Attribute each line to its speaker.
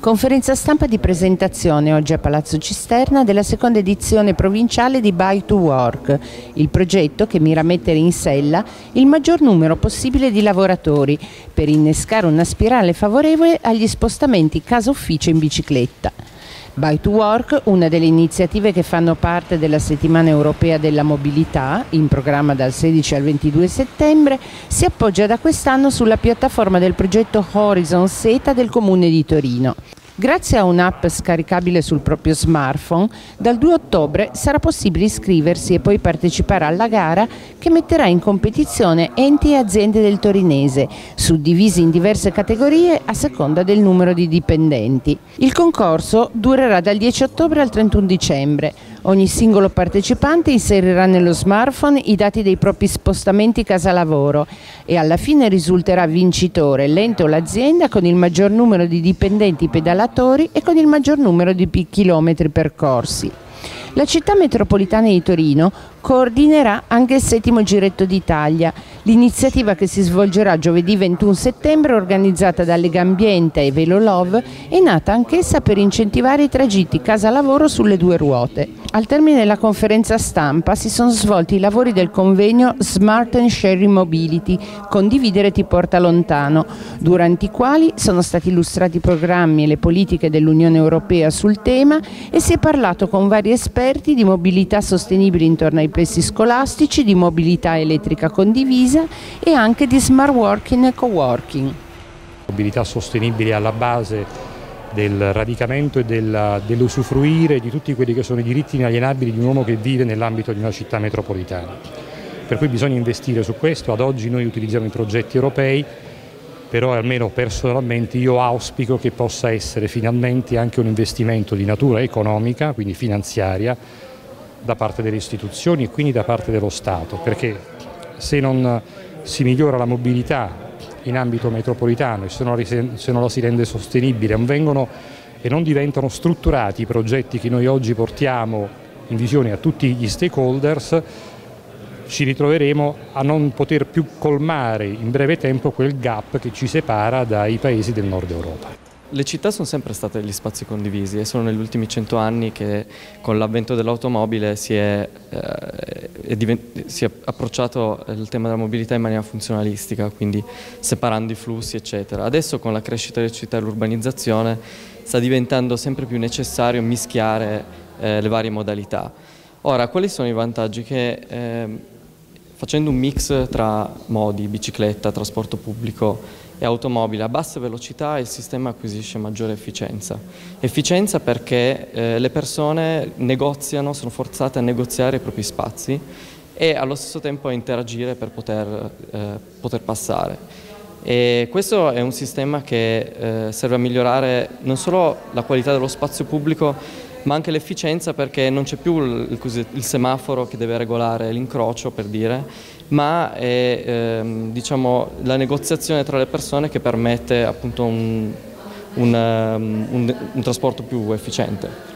Speaker 1: Conferenza stampa di presentazione oggi a Palazzo Cisterna della seconda edizione provinciale di Buy to Work, il progetto che mira a mettere in sella il maggior numero possibile di lavoratori per innescare una spirale favorevole agli spostamenti casa-ufficio in bicicletta. By to Work, una delle iniziative che fanno parte della settimana europea della mobilità, in programma dal 16 al 22 settembre, si appoggia da quest'anno sulla piattaforma del progetto Horizon SETA del Comune di Torino. Grazie a un'app scaricabile sul proprio smartphone, dal 2 ottobre sarà possibile iscriversi e poi partecipare alla gara che metterà in competizione enti e aziende del torinese, suddivisi in diverse categorie a seconda del numero di dipendenti. Il concorso durerà dal 10 ottobre al 31 dicembre. Ogni singolo partecipante inserirà nello smartphone i dati dei propri spostamenti casa-lavoro e alla fine risulterà vincitore l'ente o l'azienda con il maggior numero di dipendenti pedalatori e con il maggior numero di chilometri percorsi. La città metropolitana di Torino coordinerà anche il settimo giretto d'Italia, l'iniziativa che si svolgerà giovedì 21 settembre organizzata da Lega Ambiente e Velo Love è nata anch'essa per incentivare i tragitti casa-lavoro sulle due ruote. Al termine della conferenza stampa si sono svolti i lavori del convegno Smart and Sharing Mobility, condividere ti porta lontano, durante i quali sono stati illustrati i programmi e le politiche dell'Unione Europea sul tema e si è parlato con vari esperti di mobilità sostenibile intorno ai plessi scolastici, di mobilità elettrica condivisa e anche di smart working e co-working.
Speaker 2: Mobilità sostenibile alla base del radicamento e dell'usufruire di tutti quelli che sono i diritti inalienabili di un uomo che vive nell'ambito di una città metropolitana. Per cui bisogna investire su questo, ad oggi noi utilizziamo i progetti europei, però almeno personalmente io auspico che possa essere finalmente anche un investimento di natura economica, quindi finanziaria, da parte delle istituzioni e quindi da parte dello Stato, perché se non si migliora la mobilità in ambito metropolitano e se non, la si rende sostenibile, non vengono e non diventano strutturati i progetti che noi oggi portiamo in visione a tutti gli stakeholders, ci ritroveremo a non poter più colmare in breve tempo quel gap che ci separa dai paesi del nord Europa.
Speaker 3: Le città sono sempre state degli spazi condivisi e sono negli ultimi cento anni che con l'avvento dell'automobile si, eh, si, è approcciato il tema della mobilità in maniera funzionalistica, quindi separando i flussi eccetera. Adesso con la crescita delle città e l'urbanizzazione sta diventando sempre più necessario mischiare eh, le varie modalità. Ora, quali sono i vantaggi? Che eh, facendo un mix tra modi, bicicletta, trasporto pubblico, e automobile a bassa velocità il sistema acquisisce maggiore efficienza. Efficienza perché eh, le persone negoziano, sono forzate a negoziare i propri spazi e allo stesso tempo a interagire per poter, eh, poter passare. E questo è un sistema che eh, serve a migliorare non solo la qualità dello spazio pubblico ma anche l'efficienza perché non c'è più il, il, semaforo che deve regolare l'incrocio per dire, ma è ehm, diciamo, la negoziazione tra le persone che permette appunto un, un, um, un, un trasporto più efficiente.